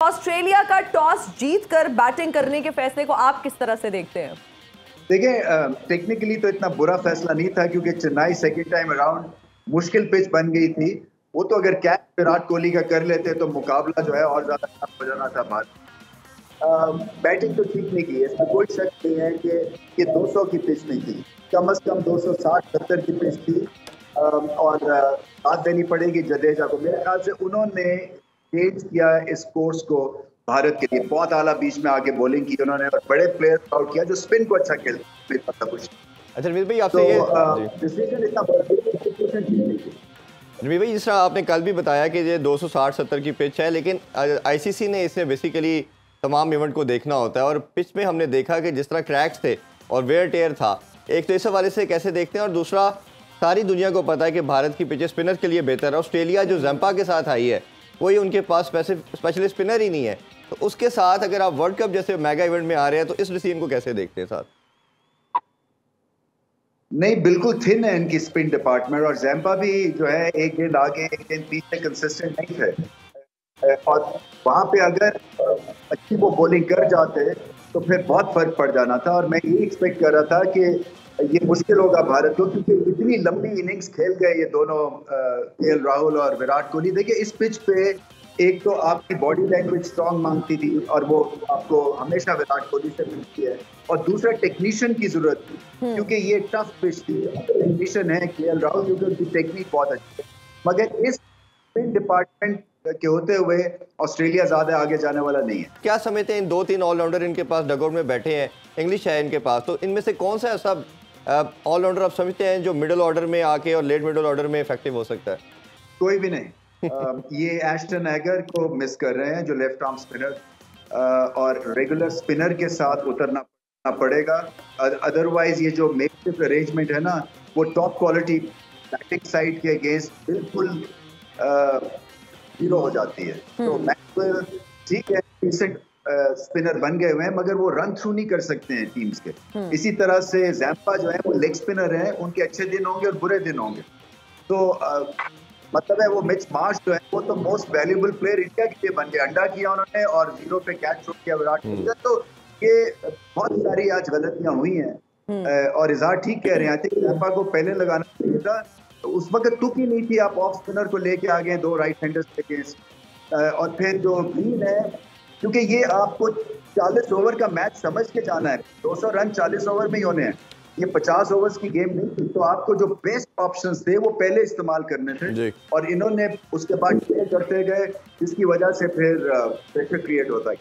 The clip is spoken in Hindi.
ऑस्ट्रेलिया का टॉस जीत कर बैटिंग करने के फैसले को आप किस तरह से देखते हैं? देखिए टेक्निकली तो इतना बुरा फैसला नहीं था क्योंकि चेन्नई सेकेंड टाइम अराउंड मुश्किल पिच बन गई थी। वो तो अगर कैच विराट कोहली का कर लेते तो मुकाबला जो है और ज़्यादा टफ हो जाना था भारत बैटिंग तो ठीक नहीं की इसमें कोई शक नहीं है कि ये 200 की पिच नहीं थी। कम अज कम 260 सत्तर की पिच थी। और बात देनी पड़ेगी जडेजा को। मेरे ख्याल से उन्होंने चेंज किया इस कोर्स को भारत के लिए। बहुत आला बीच में आगे बॉलिंग की उन्होंने और बड़े प्लेयर आउट किया जो स्पिन को अच्छा खेल पता कुछ। अच्छा भाई आपसे तो, ये भाई जिस तरह आपने कल भी बताया कि ये 260 70 की पिच है लेकिन आईसीसी ने इसे बेसिकली तमाम इवेंट को देखना होता है और पिच में हमने देखा कि जिस तरह क्रैक्स थे और वेयर टेयर था एक तो इस हवाले से कैसे देखते हैं और दूसरा सारी दुनिया को पता है कि भारत की पिचें स्पिनर के लिए बेहतर है। ऑस्ट्रेलिया जो जम्पा के साथ आई है कोई उनके पास स्पेशल स्पिनर ही नहीं है। तो उसके साथ अगर आप वर्ल्ड कप जैसे मेगा इवेंट में आ रहे हैं तो इस डिसीज़न को कैसे देखते हैं सर नहीं, बिल्कुल थिन है इनकी स्पिन डिपार्टमेंट और जैम्पा भी जो है एक गेंद आगे, एक गेंद पीछे कंसिस्टेंट नहीं थे। और वहाँ पे अगर अच्छी वो बॉलिंग कर जाते तो फिर बहुत फ़र्क पड़ जाना था। और मैं ये एक्सपेक्ट कर रहा था कि ये मुश्किल होगा भारत को क्योंकि इतनी लंबी इनिंग्स खेल गए ये दोनों के राहुल और विराट कोहली। देखिए इस पिच पे एक तो आपकी बॉडी लैंग्वेज स्ट्रांग मांगती थी और वो आपको हमेशा विराट कोहली से मिलती है। और दूसरा टेक्नीशियन की ज़रूरत थी हम्म। क्योंकि ये टफ पिच थी। टेक्नीशियन है के एल राहुल क्योंकि उनकी टेक्निक बहुत अच्छी है। मगर इस डिपार्टमेंट के होते हुए ऑस्ट्रेलिया ज़्यादा आगे जाने वाला नहीं है। क्या समझते हैं इन दो तीन ऑलराउंडर इनके पास डगआउट में बैठे हैं इंग्लिश है इनके पास तो इनमें से कौन सा ऐसा ऑलराउंडर आप समझते हैं जो मिडिल ऑर्डर में आके और लेट मिडिल ऑर्डर में इफ़ेक्टिव हो सकता है? कोई भी नहीं। ये एस्टन एगर को मिस कर रहे हैं जो लेफ़्ट आर्म स्पिनर और रेगुलर स्पिनर के साथ उतरना पड़ेगा। अदरवाइज़ ये जो मेकशिफ्ट अरेंजमेंट है ना वो टॉप क्वालिटी बैटिंग साइड के अगेंस्ट बिल्कुल ज़ीरो हो जाती है। तो मैक्सवेल ठीक है रिसेंट स्पिनर बन गए हुए हैं मगर वो रन थ्रू नहीं कर सकते हैं टीम्स के। हम्म। इसी तरह से जैम्पा जो है वो लेग स्पिनर है उनके अच्छे दिन होंगे और बुरे दिन होंगे। तो आ, मतलब है वो मिच मार्च जो है वो तो मोस्ट वैल्यूबल प्लेयर इंडिया के लिए बन गए। अंडा किया उन्होंने और ज़ीरो पे कैच छोड़ किया विराट कोहली हम्म। तो ये बहुत सारी आज गलतियाँ हुई हैं हम्म। और इजहार ठीक कह रहे हैं। थे जैम्पा को पहले लगाना चाहिए था। तो उस वक्त तुक ही नहीं थी आप ऑफ़ स्पिनर को लेके आ गए दो राइट हैंडर्स के अगेंस्ट और फिर जो ग्रीन है क्योंकि ये आपको 40 ओवर का मैच समझ के जाना है। 200 रन 40 ओवर में ही होने हैं। ये 50 ओवर्स की गेम नहीं थी तो आपको जो बेस्ट ऑप्शंस थे वो पहले इस्तेमाल करने थे। और इन्होंने उसके बाद करते गए जिसकी वजह से फिर प्रेशर क्रिएट होता है।